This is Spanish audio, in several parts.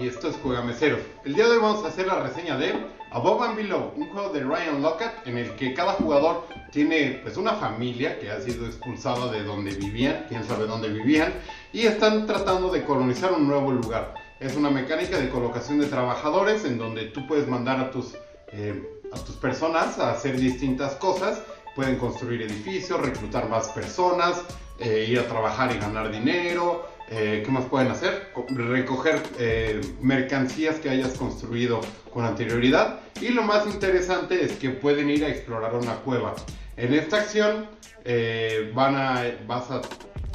y esto es Juega Mesero. El día de hoy vamos a hacer la reseña de Above and Below, un juego de Ryan Lockett en el que cada jugador tiene pues una familia que ha sido expulsada de donde vivían, quién sabe dónde vivían, y están tratando de colonizar un nuevo lugar. Es una mecánica de colocación de trabajadores en donde tú puedes mandar a tus, eh, a tus personas a hacer distintas cosas. Pueden construir edificios, reclutar más personas, eh, ir a trabajar y ganar dinero, eh, ¿Qué más pueden hacer? Recoger eh, mercancías que hayas construido con anterioridad. Y lo más interesante es que pueden ir a explorar una cueva. En esta acción eh, van a, vas a,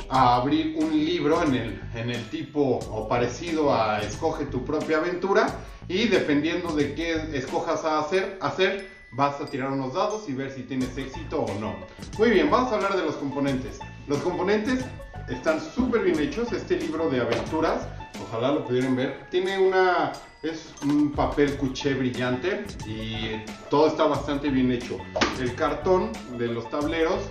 abrir un libro en el, en el tipo o parecido a Escoge tu propia aventura. Y dependiendo de qué escojas a hacer, hacer vas a tirar unos dados y ver si tienes éxito o no. Muy bien, vamos a hablar de los componentes. Los componentes están súper bien hechos. Este libro de aventuras, ojalá lo pudieran ver, tiene una. Es un papel cuché brillante y todo está bastante bien hecho. El cartón de los tableros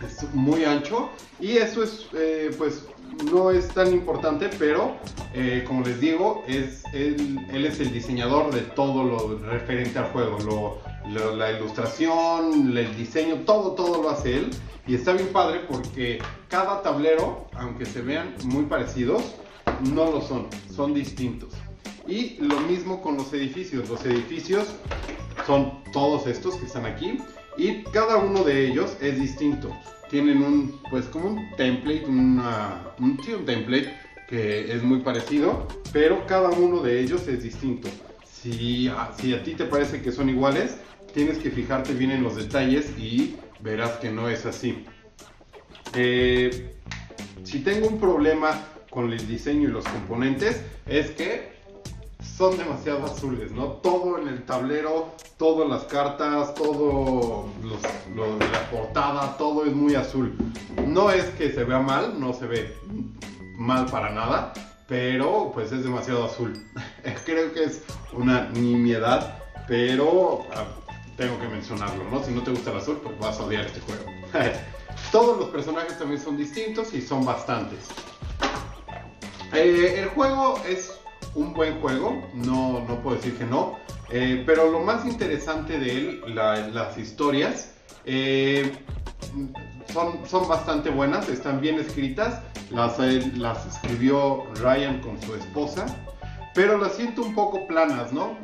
es muy ancho y eso es, eh, pues, no es tan importante, pero eh, como les digo, es, él, es el diseñador de todo lo referente al juego. La ilustración, el diseño, todo, todo lo hace él. Y está bien padre porque cada tablero, aunque se vean muy parecidos, no lo son, son distintos. Y lo mismo con los edificios. Los edificios son todos estos que están aquí y cada uno de ellos es distinto. Tienen un, pues como un template, una, un, un template que es muy parecido, pero cada uno de ellos es distinto. Si, si a ti te parece que son iguales, tienes que fijarte bien en los detalles y verás que no es así. Eh, si tengo un problema con el diseño y los componentes, es que son demasiado azules, ¿no? Todo en el tablero, todas las cartas, todo lo de la portada, todo es muy azul. No es que se vea mal, no se ve mal para nada, pero pues es demasiado azul. Creo que es una nimiedad, pero ah, tengo que mencionarlo, ¿no? Si no te gusta el azul, pues vas a odiar este juego. Todos los personajes también son distintos y son bastantes. Eh, el juego es un buen juego, no, no puedo decir que no, eh, pero lo más interesante de él, las historias, eh, son, son bastante buenas, están bien escritas, las, las escribió Ryan con su esposa, pero las siento un poco planas, ¿no?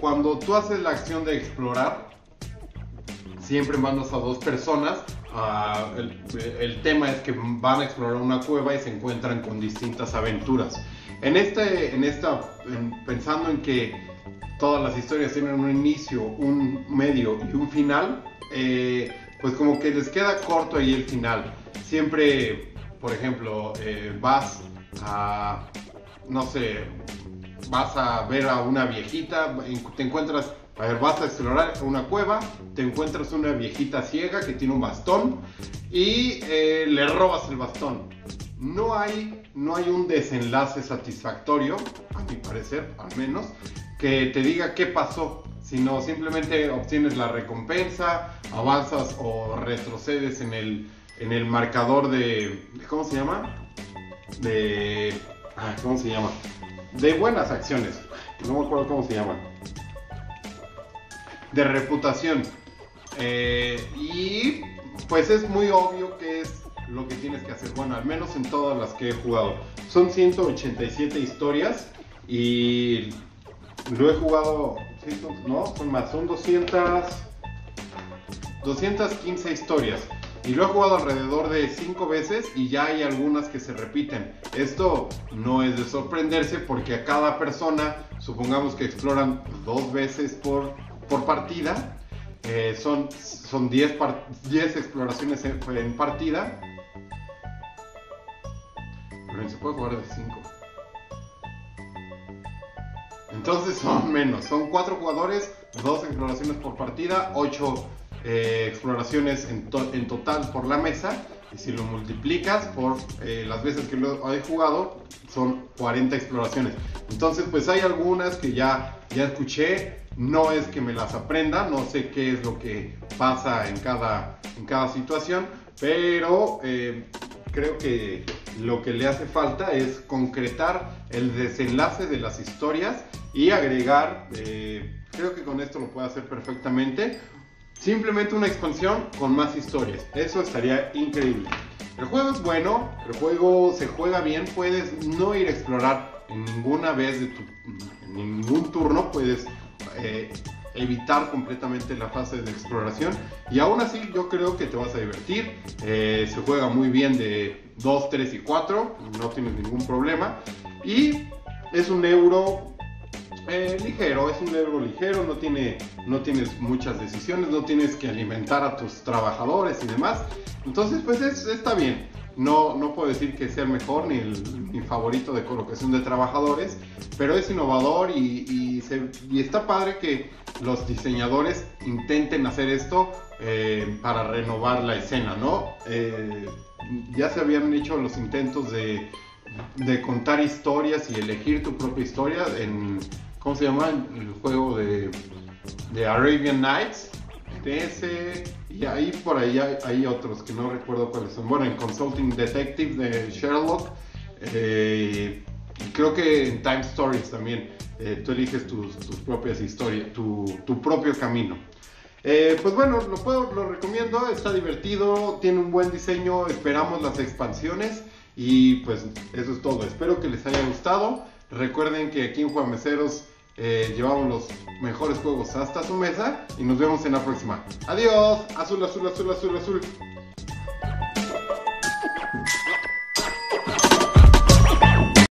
cuando tú haces la acción de explorar, siempre mandas a dos personas. el, tema es que van a explorar una cueva y se encuentran con distintas aventuras. En este, en esta, pensando en que todas las historias tienen un inicio, un medio y un final, eh, pues como que les queda corto ahí el final. Siempre, por ejemplo, eh, vas a, no sé, vas a ver a una viejita, te encuentras, a ver, vas a explorar una cueva, te encuentras una viejita ciega que tiene un bastón y eh, le robas el bastón. No hay, no hay un desenlace satisfactorio, a mi parecer, al menos, que te diga qué pasó, sino simplemente obtienes la recompensa, avanzas o retrocedes en el, en el marcador de, ¿cómo se llama? De, ah, ¿cómo se llama? de buenas acciones, no me acuerdo cómo se llama, de reputación. Eh, y pues es muy obvio que lo que tienes que hacer, bueno, al menos en todas las que he jugado. Son 187 historias y lo he jugado, no, son más, son 200, 215 historias. Y lo he jugado alrededor de 5 veces y ya hay algunas que se repiten. Esto no es de sorprenderse porque a cada persona, supongamos que exploran dos veces por, por partida, eh, son, son 10, 10 exploraciones en, partida. Se puede jugar de 5. Entonces son menos, son 4 jugadores, 2 exploraciones por partida, 8 eh, exploraciones en, en, total por la mesa. Y si lo multiplicas por eh, las veces que lo he jugado, son 40 exploraciones. Entonces, pues hay algunas que ya, ya escuché. No es que me las aprenda, no sé qué es lo que pasa en cada, en cada situación, pero eh, creo que lo que le hace falta es concretar el desenlace de las historias y agregar, eh, creo que con esto lo puede hacer perfectamente, simplemente una expansión con más historias. Eso estaría increíble. El juego es bueno, el juego se juega bien, puedes no ir a explorar en ninguna vez de tu, en ningún turno, puedes eh, evitar completamente la fase de exploración y aún así yo creo que te vas a divertir. Eh, se juega muy bien de 2, 3 y 4, no tienes ningún problema y es un euro eh, ligero, es un euro ligero, no, tiene, no tienes muchas decisiones, no tienes que alimentar a tus trabajadores y demás. Entonces, pues está bien. No, no puedo decir que sea el mejor ni el, favorito de colocación de trabajadores, pero es innovador y, está padre que los diseñadores intenten hacer esto eh, para renovar la escena, ¿no? Eh, ya se habían hecho los intentos de, de, contar historias y elegir tu propia historia en, ¿cómo se llama? El juego de, de Arabian Nights, y ahí por ahí hay, otros que no recuerdo cuáles son. Bueno, en Consulting Detective de Sherlock. Eh, creo que en Time Stories también. Eh, tú eliges tus, propias historias, tu, propio camino. Eh, pues bueno, lo, puedo, lo recomiendo, está divertido, tiene un buen diseño, esperamos las expansiones y pues eso es todo. Espero que les haya gustado. Recuerden que aquí en Juan Meseros eh, llevamos los mejores juegos hasta su mesa y nos vemos en la próxima. Adiós, azul, azul, azul, azul, azul.